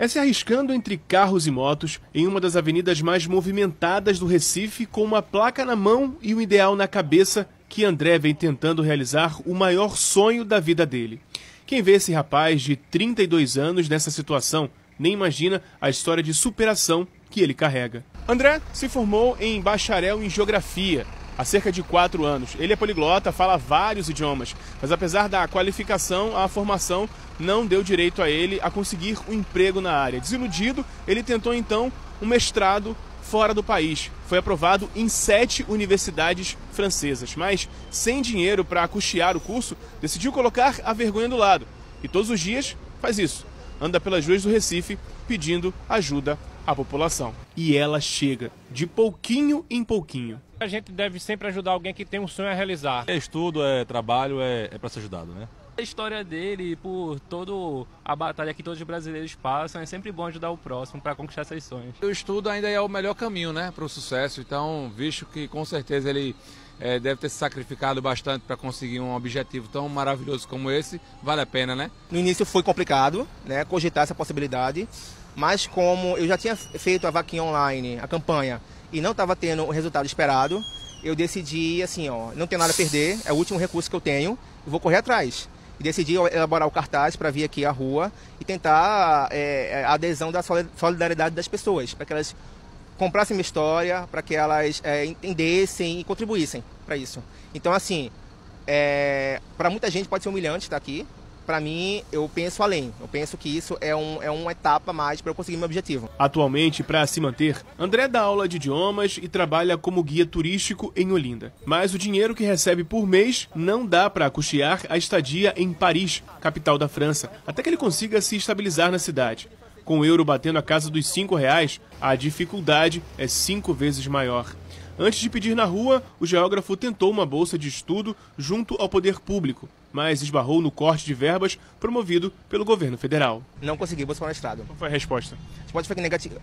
É se arriscando entre carros e motos em uma das avenidas mais movimentadas do Recife, com uma placa na mão e um ideal na cabeça, que André vem tentando realizar o maior sonho da vida dele. Quem vê esse rapaz de 32 anos nessa situação nem imagina a história de superação que ele carrega. André se formou em bacharel em geografia há cerca de quatro anos. Ele é poliglota, fala vários idiomas, mas apesar da qualificação, a formação não deu direito a ele a conseguir um emprego na área. Desiludido, ele tentou então um mestrado fora do país. Foi aprovado em sete universidades francesas, mas sem dinheiro para custear o curso, decidiu colocar a vergonha do lado. E todos os dias faz isso. Anda pelas ruas do Recife pedindo ajuda à população. E ela chega, de pouquinho em pouquinho. A gente deve sempre ajudar alguém que tem um sonho a realizar. É estudo, é trabalho, é, é para ser ajudado, né? A história dele, por toda a batalha que todos os brasileiros passam, é sempre bom ajudar o próximo para conquistar seus sonhos. O estudo ainda é o melhor caminho né, para o sucesso, então, visto que com certeza ele é, deve ter se sacrificado bastante para conseguir um objetivo tão maravilhoso como esse, vale a pena, né? No início foi complicado, né, cogitar essa possibilidade, mas como eu já tinha feito a vaquinha online, a campanha, e não estava tendo o resultado esperado, eu decidi assim, ó, não tem nada a perder, é o último recurso que eu tenho, eu vou correr atrás. E decidi elaborar o cartaz para vir aqui à rua e tentar é, a adesão da solidariedade das pessoas, para que elas comprassem minha história, para que elas é, entendessem e contribuíssem para isso. Então, assim, é, para muita gente pode ser humilhante estar aqui, para mim, eu penso além. Eu penso que isso é, um, é uma etapa mais para eu conseguir meu objetivo. Atualmente, para se manter, André dá aula de idiomas e trabalha como guia turístico em Olinda. Mas o dinheiro que recebe por mês não dá para custear a estadia em Paris, capital da França, até que ele consiga se estabilizar na cidade. Com o euro batendo a casa dos cinco reais, a dificuldade é cinco vezes maior. Antes de pedir na rua, o geógrafo tentou uma bolsa de estudo junto ao poder público, mas esbarrou no corte de verbas promovido pelo governo federal. Não consegui bolsa para estrada. Qual foi a resposta? A resposta foi que negativa.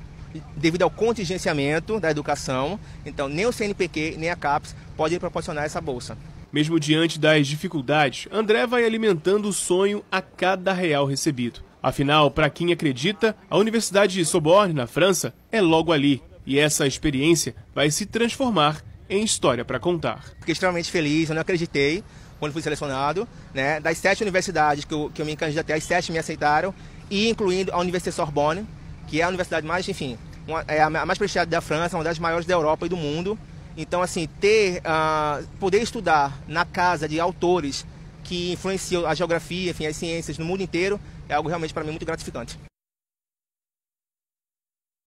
Devido ao contingenciamento da educação, então nem o CNPq nem a CAPES podem proporcionar essa bolsa. Mesmo diante das dificuldades, André vai alimentando o sonho a cada real recebido. Afinal, para quem acredita, a Universidade de Sorbonne, na França, é logo ali, e essa experiência vai se transformar em história para contar. Fiquei extremamente feliz, eu não acreditei quando fui selecionado. Né? Das sete universidades que eu, que eu me candidatei, as sete me aceitaram, e incluindo a Universidade Sorbonne, que é a universidade mais, enfim, uma, é a mais prestigiada da França, uma das maiores da Europa e do mundo. Então, assim, ter, uh, poder estudar na casa de autores que influenciam a geografia, enfim, as ciências no mundo inteiro, é algo realmente para mim muito gratificante.